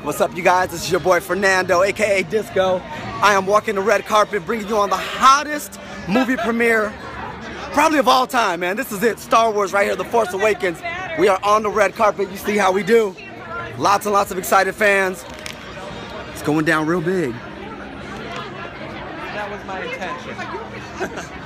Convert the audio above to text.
What's up, you guys? This is your boy Fernando, aka Disco. I am walking the red carpet, bringing you on the hottest movie premiere, probably of all time, man. This is it, Star Wars right here, The Force Awakens. We are on the red carpet. You see how we do. Lots and lots of excited fans. It's going down real big. That was my intention.